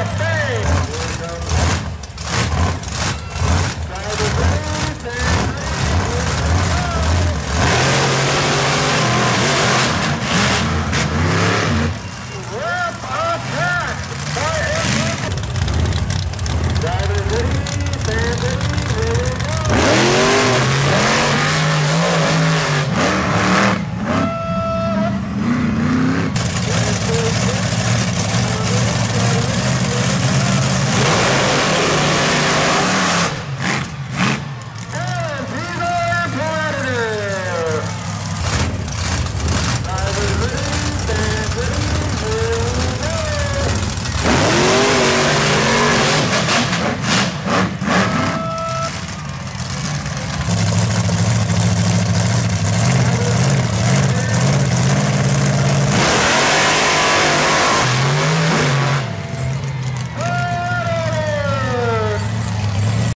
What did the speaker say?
Hall of Fame.